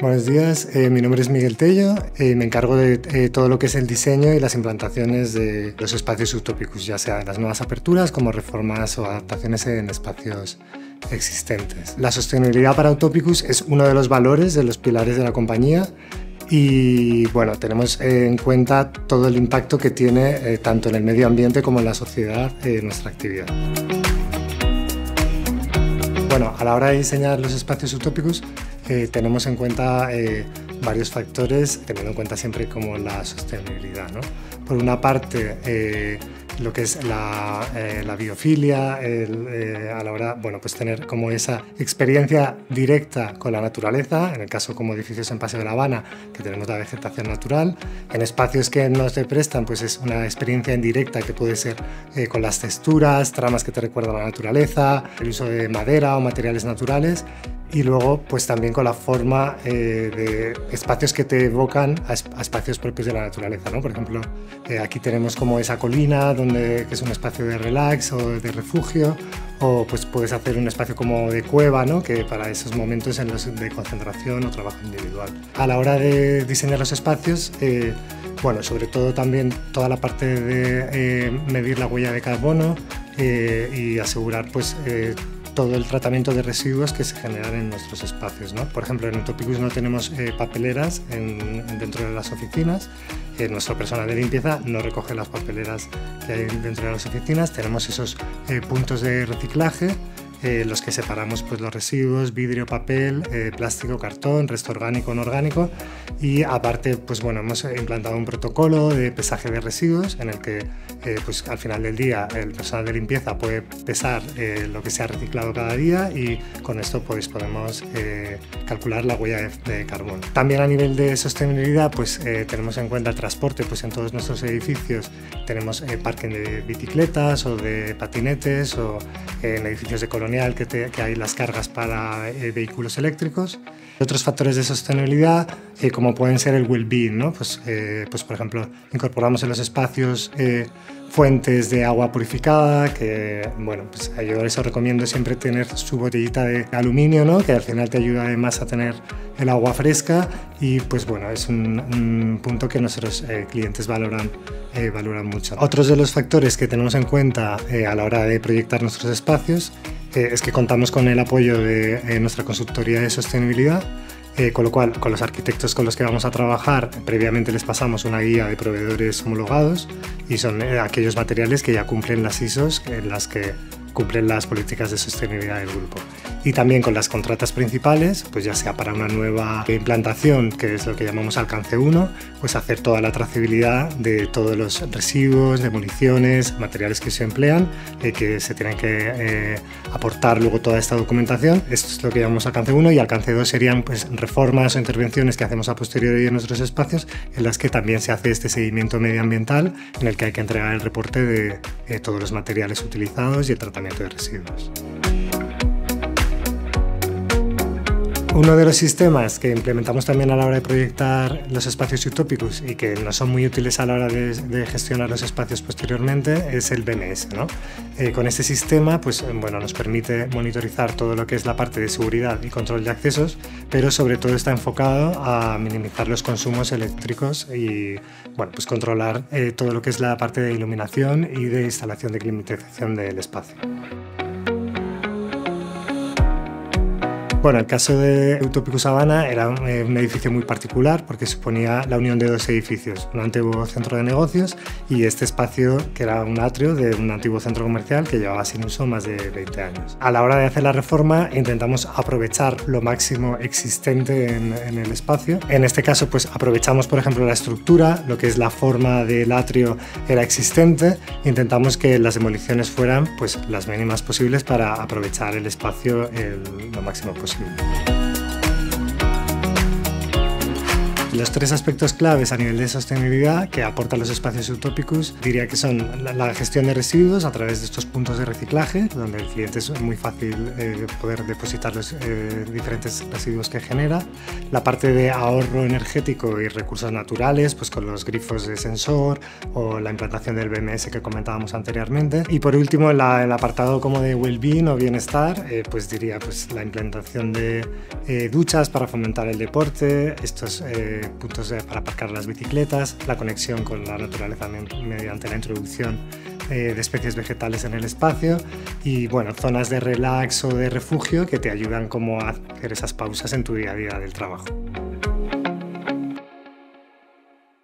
Buenos días, eh, mi nombre es Miguel Tello eh, me encargo de eh, todo lo que es el diseño y las implantaciones de los espacios utópicos, ya sea las nuevas aperturas como reformas o adaptaciones en espacios existentes. La sostenibilidad para Utopicus es uno de los valores, de los pilares de la compañía y bueno, tenemos en cuenta todo el impacto que tiene tanto en el medio ambiente como en la sociedad nuestra actividad. Bueno, a la hora de diseñar los espacios utópicos eh, tenemos en cuenta eh, varios factores, teniendo en cuenta siempre como la sostenibilidad. ¿no? Por una parte, eh, lo que es la, eh, biofilia, eh, a la hora, bueno, pues tener como esa experiencia directa con la naturaleza, en el caso como edificios en Paseo de la Habana, que tenemos la vegetación natural, en espacios que no te prestan, pues es una experiencia indirecta que puede ser eh, con las texturas, tramas que te recuerdan a la naturaleza, el uso de madera o materiales naturales, y luego pues también con la forma de espacios que te evocan a, espacios propios de la naturaleza, ¿no? Por ejemplo, aquí tenemos como esa colina, que es un espacio de relax o de refugio, o pues puedes hacer un espacio como de cueva, ¿no? que para esos momentos en los de concentración o trabajo individual. A la hora de diseñar los espacios, eh, bueno, sobre todo también toda la parte de eh, medir la huella de carbono eh, y asegurar pues todo el tratamiento de residuos que se generan en nuestros espacios. ¿no? Por ejemplo, en Utopicus no tenemos eh, papeleras dentro de las oficinas, eh, nuestro personal de limpieza no recoge las papeleras que hay dentro de las oficinas, tenemos esos eh, puntos de reciclaje eh, los que separamos pues, los residuos, vidrio, papel, eh, plástico, cartón, resto orgánico, no orgánico. Y aparte, pues, bueno, hemos implantado un protocolo de pesaje de residuos en el que eh, pues, al final del día el personal de limpieza puede pesar lo que se ha reciclado cada día y con esto pues, podemos calcular la huella de, carbono. También a nivel de sostenibilidad pues, tenemos en cuenta el transporte, pues en todos nuestros edificios tenemos parking de bicicletas o de patinetes o en edificios de colonia que, hay las cargas para eh, vehículos eléctricos. Otros factores de sostenibilidad, eh, pueden ser el well-being, ¿no? pues, eh, pues, por ejemplo, incorporamos en los espacios fuentes de agua purificada, que bueno, pues yo eso recomiendo siempre tener su botellita de aluminio, ¿no? que al final te ayuda además a tener el agua fresca y pues bueno, es un, punto que nuestros clientes valoran, valoran mucho. Otros de los factores que tenemos en cuenta a la hora de proyectar nuestros espacios es que contamos con el apoyo de eh, nuestra consultoría de sostenibilidad, eh, con lo cual con los arquitectos con los que vamos a trabajar previamente les pasamos una guía de proveedores homologados y son eh, aquellos materiales que ya cumplen las ISOs en las que cumplen las políticas de sostenibilidad del grupo. Y también con las contratas principales, pues ya sea para una nueva implantación, que es lo que llamamos alcance 1, pues hacer toda la trazabilidad de todos los residuos, demoliciones, materiales que se emplean, eh, que se tienen que eh, aportar luego toda esta documentación. Esto es lo que llamamos alcance 1 y alcance 2 serían pues, reformas o intervenciones que hacemos a posteriori en nuestros espacios, en las que también se hace este seguimiento medioambiental, en el que hay que entregar el reporte de eh, todos los materiales utilizados y el tratamiento de residuos. Uno de los sistemas que implementamos también a la hora de proyectar los espacios utópicos y que no son muy útiles a la hora de, gestionar los espacios posteriormente es el BMS. Eh, con este sistema pues, bueno, nos permite monitorizar todo lo que es la parte de seguridad y control de accesos, pero sobre todo está enfocado a minimizar los consumos eléctricos y bueno, pues controlar eh, todo lo que es la parte de iluminación y de instalación de climatización del espacio. Bueno, el caso de Utopicus Habana era eh, un, edificio muy particular porque suponía la unión de dos edificios, un antiguo centro de negocios y este espacio que era un atrio de un antiguo centro comercial que llevaba sin uso más de 20 años. A la hora de hacer la reforma intentamos aprovechar lo máximo existente en, en el espacio. En este caso, pues aprovechamos, por ejemplo, la estructura, lo que es la forma del atrio era existente. Intentamos que las demoliciones fueran pues las mínimas posibles para aprovechar el espacio lo máximo posible. School. Los tres aspectos claves a nivel de sostenibilidad que aportan los espacios utópicos diría que son la, gestión de residuos a través de estos puntos de reciclaje, donde el cliente es muy fácil eh, poder depositar los eh, diferentes residuos que genera, la parte de ahorro energético y recursos naturales, pues con los grifos de sensor o la implantación del BMS que comentábamos anteriormente, y por último el apartado como de well-being o bienestar, eh, pues diría pues la implantación de duchas para fomentar el deporte, estos puntos para aparcar las bicicletas, la conexión con la naturaleza mediante la introducción eh, de especies vegetales en el espacio y bueno, zonas de relax o de refugio que te ayudan como a hacer esas pausas en tu día a día del trabajo.